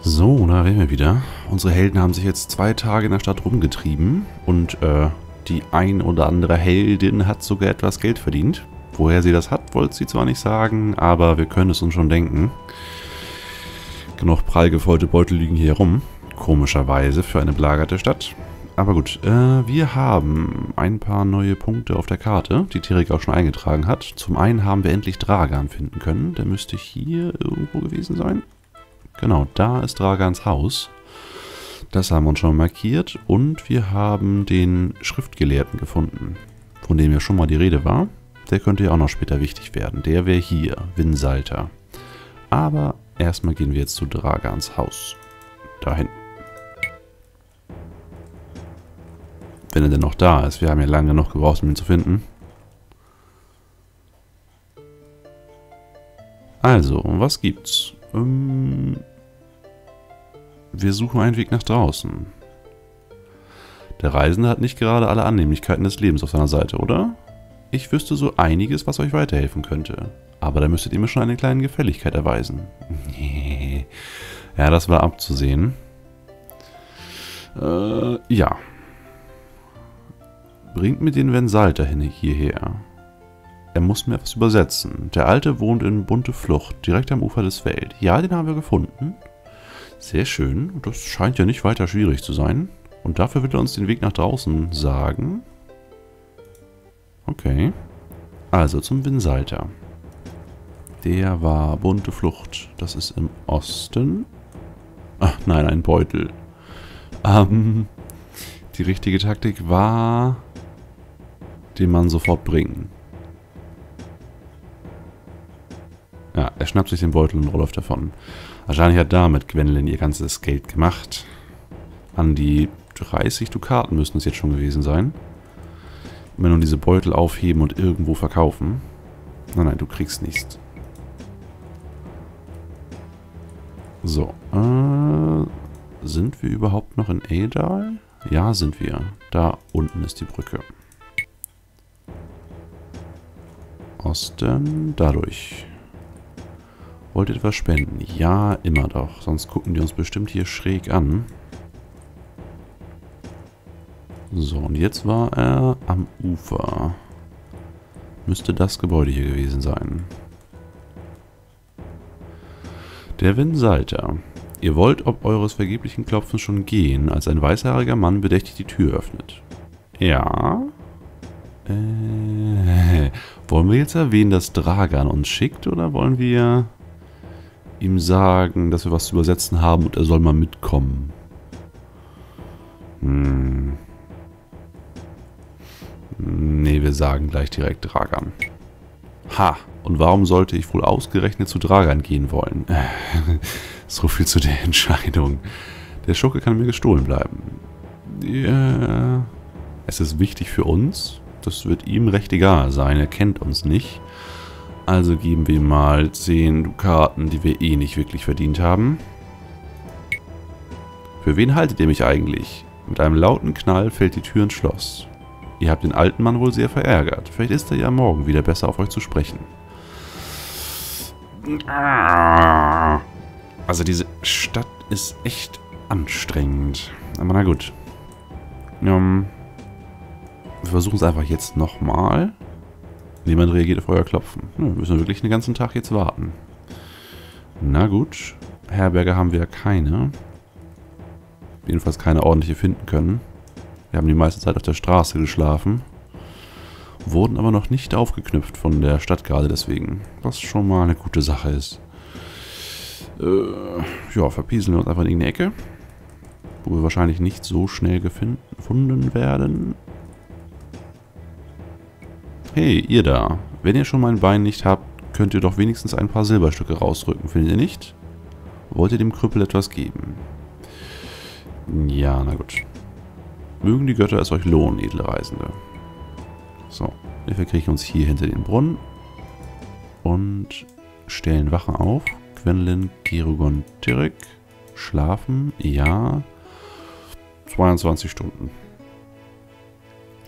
So, da wären wir wieder. Unsere Helden haben sich jetzt zwei Tage in der Stadt rumgetrieben und äh, die ein oder andere Heldin hat sogar etwas Geld verdient. Woher sie das hat, wollte sie zwar nicht sagen, aber wir können es uns schon denken. Genug prall gefüllte Beutel liegen hier herum. Komischerweise für eine belagerte Stadt. Aber gut, äh, wir haben ein paar neue Punkte auf der Karte, die Tirik auch schon eingetragen hat. Zum einen haben wir endlich Dragan finden können. Der müsste hier irgendwo gewesen sein. Genau, da ist Dragans Haus. Das haben wir uns schon markiert. Und wir haben den Schriftgelehrten gefunden, von dem ja schon mal die Rede war. Der könnte ja auch noch später wichtig werden. Der wäre hier, Winsalter. Aber erstmal gehen wir jetzt zu Dragans Haus. Dahin. Wenn er denn noch da ist. Wir haben ja lange noch gebraucht, um ihn zu finden. Also, was gibt's? Ähm, wir suchen einen Weg nach draußen. Der Reisende hat nicht gerade alle Annehmlichkeiten des Lebens auf seiner Seite, oder? Ich wüsste so einiges, was euch weiterhelfen könnte. Aber da müsstet ihr mir schon eine kleine Gefälligkeit erweisen. ja, das war abzusehen. Äh, ja. Bringt mir den Vensalter hin hierher. Er muss mir etwas übersetzen. Der Alte wohnt in Bunte Flucht, direkt am Ufer des Feld. Ja, den haben wir gefunden. Sehr schön. Das scheint ja nicht weiter schwierig zu sein. Und dafür wird er uns den Weg nach draußen sagen. Okay. Also zum Winsalter. Der war bunte Flucht. Das ist im Osten. Ach nein, ein Beutel. Ähm, die richtige Taktik war, den Mann sofort bringen. Ja, er schnappt sich den Beutel und läuft davon. Wahrscheinlich hat damit Gwendolyn ihr ganzes Geld gemacht. An die 30 Dukaten müssten es jetzt schon gewesen sein. Immer nur diese Beutel aufheben und irgendwo verkaufen. Nein, nein, du kriegst nichts. So, äh, sind wir überhaupt noch in Edal? Ja, sind wir. Da unten ist die Brücke. Osten, dadurch. Wollt ihr etwas spenden? Ja, immer doch. Sonst gucken die uns bestimmt hier schräg an. So, und jetzt war er am Ufer. Müsste das Gebäude hier gewesen sein. Der Winsalter. Ihr wollt ob eures vergeblichen Klopfens schon gehen, als ein weißhaariger Mann bedächtig die Tür öffnet. Ja? Äh, wollen wir jetzt erwähnen, dass Dragan uns schickt, oder wollen wir ihm sagen, dass wir was zu übersetzen haben und er soll mal mitkommen? Hm. Nee, wir sagen gleich direkt Dragan. Ha, und warum sollte ich wohl ausgerechnet zu Dragan gehen wollen? so viel zu der Entscheidung. Der Schurke kann mir gestohlen bleiben. Ja, es ist wichtig für uns. Das wird ihm recht egal sein. Er kennt uns nicht. Also geben wir mal 10 Dukaten, die wir eh nicht wirklich verdient haben. Für wen haltet ihr mich eigentlich? Mit einem lauten Knall fällt die Tür ins Schloss. Ihr habt den alten Mann wohl sehr verärgert. Vielleicht ist er ja morgen wieder besser auf euch zu sprechen. Also diese Stadt ist echt anstrengend. Aber na gut. Um, wir versuchen es einfach jetzt nochmal. Niemand reagiert auf euer Klopfen. Ja, müssen wir wirklich den ganzen Tag jetzt warten. Na gut. Herberge haben wir keine. Jedenfalls keine ordentliche finden können. Wir haben die meiste Zeit auf der Straße geschlafen. Wurden aber noch nicht aufgeknüpft von der Stadt gerade deswegen. Was schon mal eine gute Sache ist. Äh, ja, verpieseln wir uns einfach in irgendeine Ecke. Wo wir wahrscheinlich nicht so schnell gefunden werden. Hey, ihr da. Wenn ihr schon mein Bein nicht habt, könnt ihr doch wenigstens ein paar Silberstücke rausrücken, findet ihr nicht? Wollt ihr dem Krüppel etwas geben? Ja, na gut. Mögen die Götter es euch lohnen, edle Reisende. So, wir verkriechen uns hier hinter den Brunnen und stellen Wachen auf. Quenlin, Gerugon, Tirek. Schlafen, ja. 22 Stunden.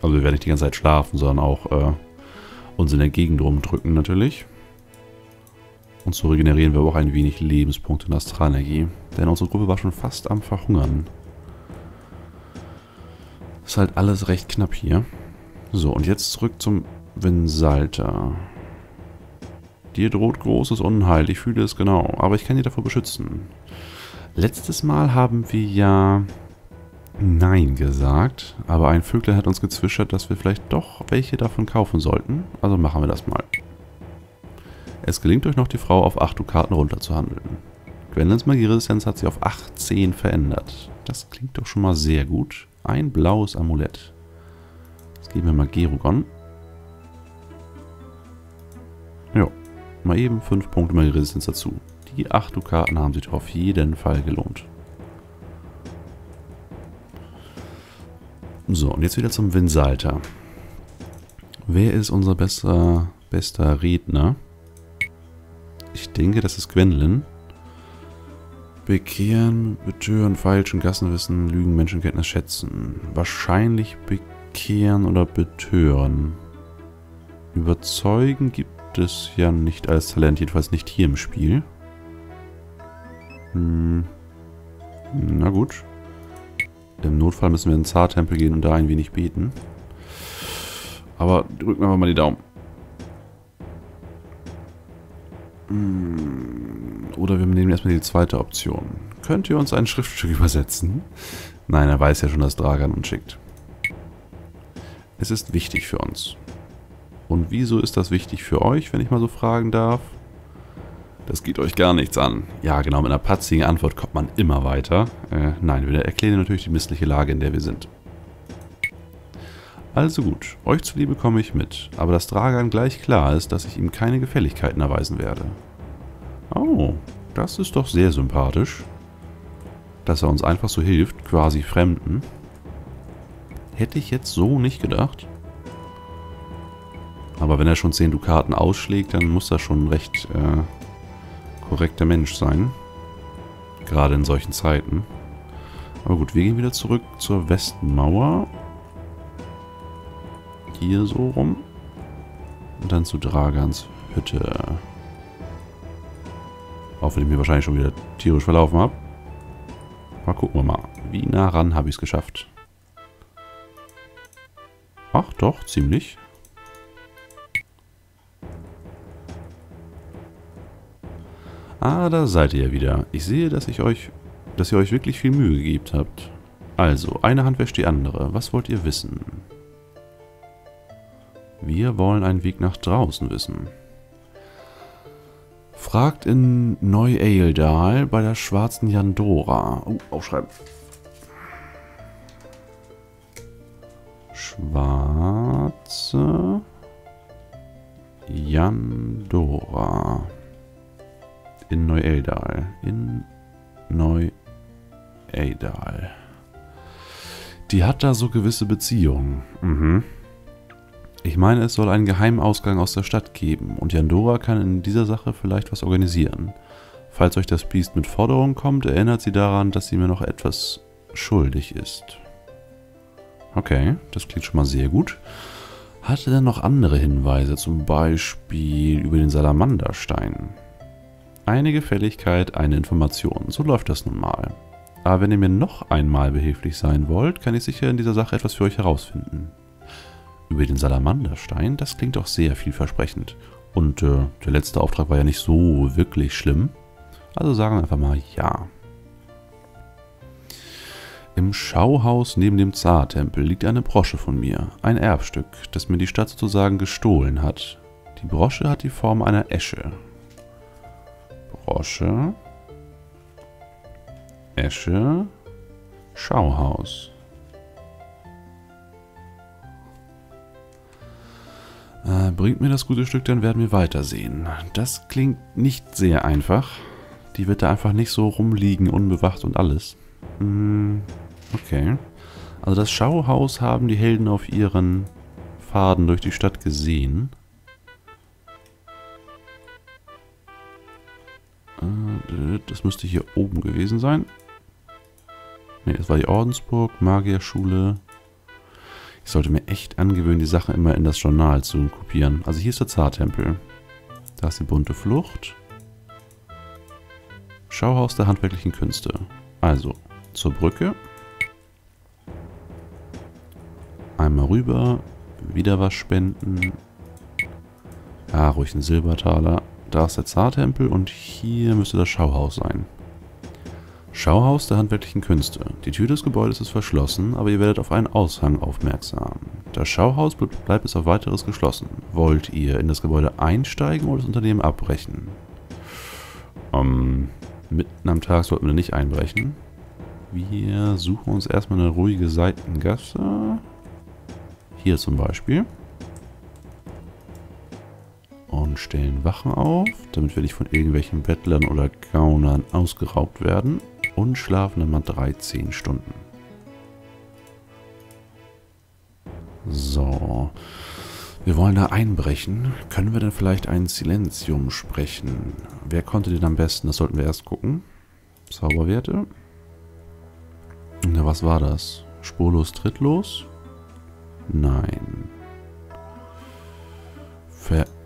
Also wir werden nicht die ganze Zeit schlafen, sondern auch äh, uns in der Gegend rumdrücken natürlich. Und so regenerieren wir auch ein wenig Lebenspunkte und Astralenergie. Denn unsere Gruppe war schon fast am Verhungern. Ist halt alles recht knapp hier. So, und jetzt zurück zum Vinsalter. Dir droht großes Unheil, ich fühle es genau, aber ich kann dich davor beschützen. Letztes Mal haben wir ja Nein gesagt, aber ein Vögel hat uns gezwischert, dass wir vielleicht doch welche davon kaufen sollten. Also machen wir das mal. Es gelingt euch noch, die Frau auf 8 Dukaten runterzuhandeln. Gwendolins Magieresistenz hat sich auf 18 verändert. Das klingt doch schon mal sehr gut. Ein blaues Amulett. Jetzt geben wir mal Gerugon. Ja, mal eben 5 Punkte Magieresistenz dazu. Die 8 Dukaten haben sich auf jeden Fall gelohnt. So, und jetzt wieder zum Winsalter. Wer ist unser bester, bester Redner? Ich denke, das ist Gwendolyn. Bekehren, betören, feilschen, Gassenwissen, Lügen, Menschenkenntnis schätzen. Wahrscheinlich bekehren oder betören. Überzeugen gibt es ja nicht als Talent, jedenfalls nicht hier im Spiel. Hm. Na gut. Im Notfall müssen wir in den Zartempel gehen und da ein wenig beten. Aber drücken wir mal die Daumen. Hm, oder wir nehmen erstmal die zweite Option. Könnt ihr uns ein Schriftstück übersetzen? Nein, er weiß ja schon, dass Dragan uns schickt. Es ist wichtig für uns. Und wieso ist das wichtig für euch, wenn ich mal so fragen darf? Das geht euch gar nichts an. Ja, genau, mit einer patzigen Antwort kommt man immer weiter. Äh, nein, wir erklären natürlich die missliche Lage, in der wir sind. Also gut, euch zuliebe komme ich mit, aber dass Dragan gleich klar ist, dass ich ihm keine Gefälligkeiten erweisen werde. Oh, das ist doch sehr sympathisch. Dass er uns einfach so hilft, quasi Fremden. Hätte ich jetzt so nicht gedacht. Aber wenn er schon 10 Dukaten ausschlägt, dann muss das schon recht äh, korrekter Mensch sein. Gerade in solchen Zeiten. Aber gut, wir gehen wieder zurück zur Westmauer. Hier so rum. Und dann zu Dragans Hütte. Auch wenn ich mir wahrscheinlich schon wieder tierisch verlaufen habe. Mal gucken wir mal. Wie nah ran habe ich es geschafft? Ach doch, ziemlich. Ah, da seid ihr ja wieder. Ich sehe, dass ich euch, dass ihr euch wirklich viel Mühe gegeben habt. Also, eine Hand wäscht die andere. Was wollt ihr wissen? Wir wollen einen Weg nach draußen wissen. Fragt in Neu-Eildal bei der schwarzen Jandora. Oh, aufschreiben. Schwarze Jandora in Neu-Eldal. In Neu-Eldal. Die hat da so gewisse Beziehungen. Mhm. Ich meine, es soll einen Geheimausgang aus der Stadt geben und Jandora kann in dieser Sache vielleicht was organisieren. Falls euch das Biest mit Forderungen kommt, erinnert sie daran, dass sie mir noch etwas schuldig ist. Okay, das klingt schon mal sehr gut. Hatte denn noch andere Hinweise, zum Beispiel über den Salamanderstein? Eine Gefälligkeit, eine Information. So läuft das nun mal. Aber wenn ihr mir noch einmal behilflich sein wollt, kann ich sicher in dieser Sache etwas für euch herausfinden. Über den Salamanderstein, das klingt doch sehr vielversprechend. Und äh, der letzte Auftrag war ja nicht so wirklich schlimm. Also sagen wir einfach mal ja. Im Schauhaus neben dem Zartempel liegt eine Brosche von mir, ein Erbstück, das mir die Stadt sozusagen gestohlen hat. Die Brosche hat die Form einer Esche, Brosche. Esche. Schauhaus. Äh, bringt mir das gute Stück, dann werden wir weitersehen. Das klingt nicht sehr einfach. Die wird da einfach nicht so rumliegen, unbewacht und alles. Hm, okay. Also das Schauhaus haben die Helden auf ihren Pfaden durch die Stadt gesehen. Das müsste hier oben gewesen sein. Ne, das war die Ordensburg, Magierschule. Ich sollte mir echt angewöhnen, die Sache immer in das Journal zu kopieren. Also hier ist der Zartempel. Da ist die bunte Flucht. Schauhaus der handwerklichen Künste. Also, zur Brücke. Einmal rüber. Wieder was spenden. Ja, ruhig ein Silbertaler. Da ist der Zartempel und hier müsste das Schauhaus sein. Schauhaus der handwerklichen Künste. Die Tür des Gebäudes ist verschlossen, aber ihr werdet auf einen Aushang aufmerksam. Das Schauhaus bleibt bis auf weiteres geschlossen. Wollt ihr in das Gebäude einsteigen oder das Unternehmen abbrechen? Ähm, mitten am Tag sollten wir nicht einbrechen. Wir suchen uns erstmal eine ruhige Seitengasse. Hier zum Beispiel stellen Wachen auf, damit wir nicht von irgendwelchen Bettlern oder Gaunern ausgeraubt werden und schlafen mal 13 Stunden. So. Wir wollen da einbrechen. Können wir denn vielleicht ein Silenzium sprechen? Wer konnte den am besten? Das sollten wir erst gucken. Zauberwerte. Na, was war das? Spurlos, trittlos? Nein.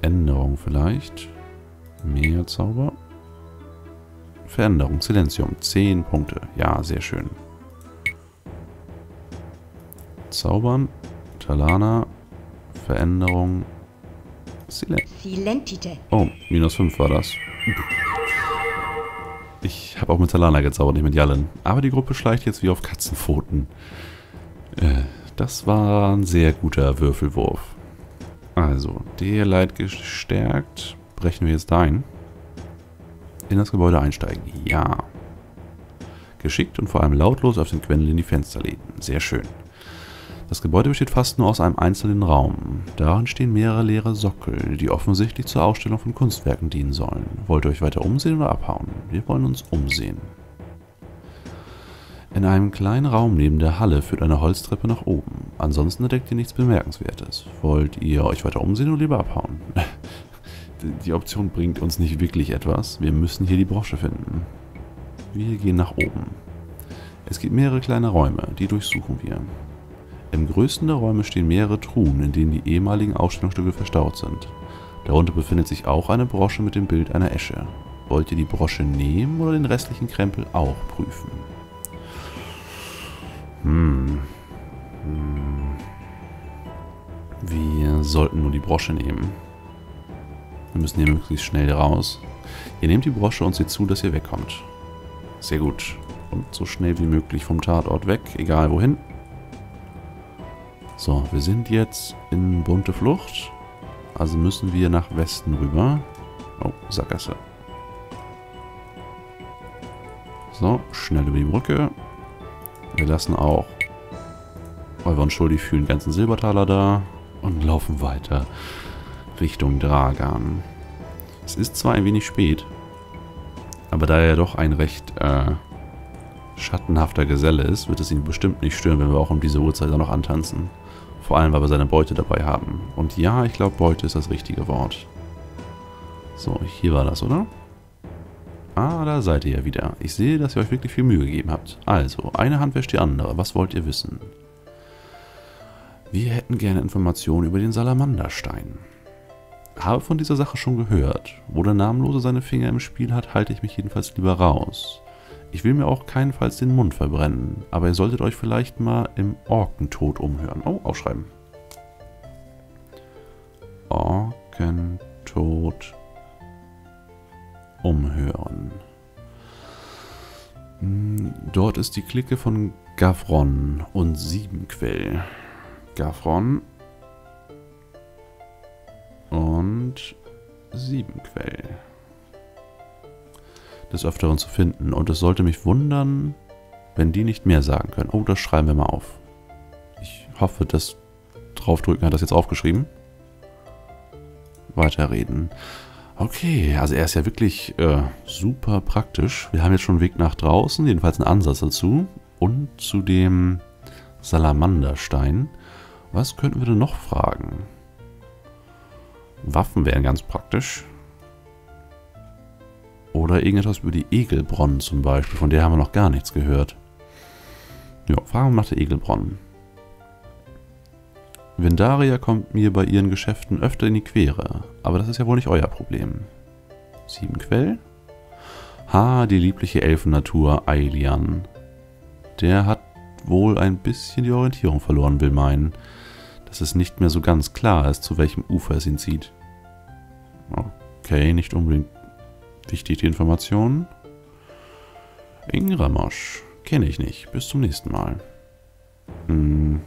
Veränderung vielleicht. Mehr Zauber. Veränderung, Silenzium. 10 Punkte. Ja, sehr schön. Zaubern. Talana. Veränderung. Silent. Silentite. Oh, minus 5 war das. Ich habe auch mit Talana gezaubert, nicht mit Jallen. Aber die Gruppe schleicht jetzt wie auf Katzenpfoten. Äh, das war ein sehr guter Würfelwurf. Also, der Leit gestärkt. Brechen wir jetzt ein. In das Gebäude einsteigen. Ja. Geschickt und vor allem lautlos auf den Quendel in die Fenster legen. Sehr schön. Das Gebäude besteht fast nur aus einem einzelnen Raum. Darin stehen mehrere leere Sockel, die offensichtlich zur Ausstellung von Kunstwerken dienen sollen. Wollt ihr euch weiter umsehen oder abhauen? Wir wollen uns umsehen. In einem kleinen Raum neben der Halle führt eine Holztreppe nach oben. Ansonsten entdeckt ihr nichts Bemerkenswertes. Wollt ihr euch weiter umsehen oder lieber abhauen? die Option bringt uns nicht wirklich etwas. Wir müssen hier die Brosche finden. Wir gehen nach oben. Es gibt mehrere kleine Räume, die durchsuchen wir. Im größten der Räume stehen mehrere Truhen, in denen die ehemaligen Ausstellungsstücke verstaut sind. Darunter befindet sich auch eine Brosche mit dem Bild einer Esche. Wollt ihr die Brosche nehmen oder den restlichen Krempel auch prüfen? Hm. Hm. Wir sollten nur die Brosche nehmen. Wir müssen hier möglichst schnell raus. Ihr nehmt die Brosche und seht zu, dass ihr wegkommt. Sehr gut. Und so schnell wie möglich vom Tatort weg, egal wohin. So, wir sind jetzt in bunte Flucht. Also müssen wir nach Westen rüber. Oh, Sackgasse. So, schnell über die Brücke. Wir lassen auch, weil wir uns schuldig fühlen, ganzen Silbertaler da und laufen weiter Richtung Dragan. Es ist zwar ein wenig spät, aber da er doch ein recht äh, schattenhafter Geselle ist, wird es ihn bestimmt nicht stören, wenn wir auch um diese Uhrzeit dann noch antanzen. Vor allem, weil wir seine Beute dabei haben. Und ja, ich glaube, Beute ist das richtige Wort. So, hier war das, oder? Ah, da seid ihr ja wieder. Ich sehe, dass ihr euch wirklich viel Mühe gegeben habt. Also, eine Hand wäscht die andere. Was wollt ihr wissen? Wir hätten gerne Informationen über den Salamanderstein. Habe von dieser Sache schon gehört. Wo der Namenlose seine Finger im Spiel hat, halte ich mich jedenfalls lieber raus. Ich will mir auch keinenfalls den Mund verbrennen, aber ihr solltet euch vielleicht mal im Orkentod umhören. Oh, aufschreiben. Orkentod umhören. Hm, dort ist die Clique von Gavron und Siebenquell. Gavron und Siebenquell. Des Öfteren zu finden. Und es sollte mich wundern, wenn die nicht mehr sagen können. Oh, das schreiben wir mal auf. Ich hoffe, das Draufdrücken hat das jetzt aufgeschrieben. Weiterreden. Okay, also er ist ja wirklich äh, super praktisch. Wir haben jetzt schon einen Weg nach draußen, jedenfalls einen Ansatz dazu. Und zu dem Salamanderstein. Was könnten wir denn noch fragen? Waffen wären ganz praktisch. Oder irgendetwas über die Egelbronn zum Beispiel. Von der haben wir noch gar nichts gehört. Ja, fragen wir nach der Egelbronn. Vendaria kommt mir bei ihren Geschäften öfter in die Quere, aber das ist ja wohl nicht euer Problem. Siebenquell? Ha, die liebliche Elfennatur Ailian. Der hat wohl ein bisschen die Orientierung verloren, will meinen. Dass es nicht mehr so ganz klar ist, zu welchem Ufer es ihn zieht. Okay, nicht unbedingt wichtig die Information. Ingramosch. Kenne ich nicht. Bis zum nächsten Mal. Hm.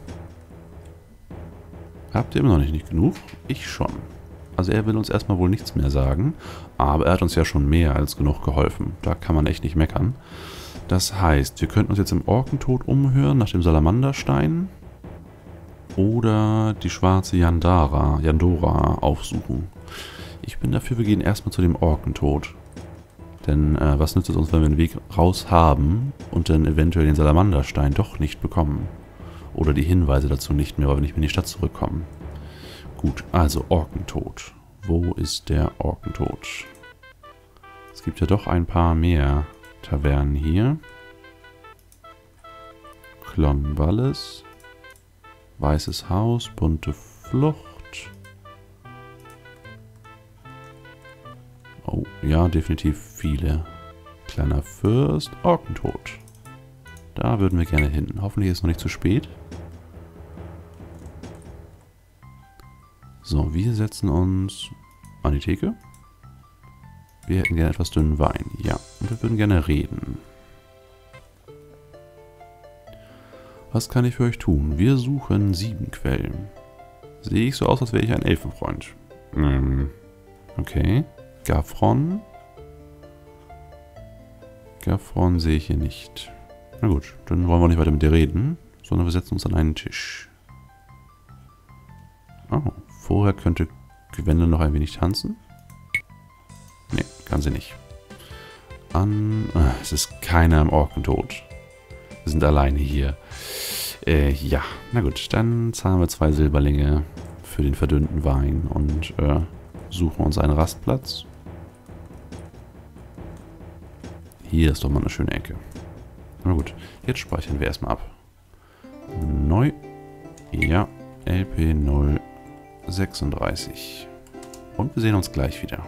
Habt ihr immer noch nicht, nicht genug? Ich schon. Also er will uns erstmal wohl nichts mehr sagen, aber er hat uns ja schon mehr als genug geholfen. Da kann man echt nicht meckern. Das heißt, wir könnten uns jetzt im Orkentod umhören nach dem Salamanderstein oder die schwarze Yandara, Yandora aufsuchen. Ich bin dafür, wir gehen erstmal zu dem Orkentod. Denn äh, was nützt es uns, wenn wir einen Weg raus haben und dann eventuell den Salamanderstein doch nicht bekommen? Oder die Hinweise dazu nicht mehr, weil wir nicht mehr in die Stadt zurückkommen. Gut, also Orkentod. Wo ist der Orkentod? Es gibt ja doch ein paar mehr Tavernen hier. Klonwalles. Weißes Haus, bunte Flucht. Oh, ja, definitiv viele. Kleiner Fürst, Orkentod. Da würden wir gerne hin. Hoffentlich ist es noch nicht zu spät. So, wir setzen uns an die Theke. Wir hätten gerne etwas dünnen Wein. Ja, und wir würden gerne reden. Was kann ich für euch tun? Wir suchen sieben Quellen. Sehe ich so aus, als wäre ich ein Elfenfreund. Hm. Okay. Gaffron. Gaffron sehe ich hier nicht. Na gut, dann wollen wir nicht weiter mit dir reden, sondern wir setzen uns an einen Tisch. Oh, vorher könnte Gwende noch ein wenig tanzen. Ne, kann sie nicht. An... Äh, es ist keiner im Orkentod. Wir sind alleine hier. Äh, ja, na gut, dann zahlen wir zwei Silberlinge für den verdünnten Wein und äh, suchen uns einen Rastplatz. Hier ist doch mal eine schöne Ecke. Na gut, jetzt speichern wir erstmal ab. Neu. Ja, LP 036. Und wir sehen uns gleich wieder.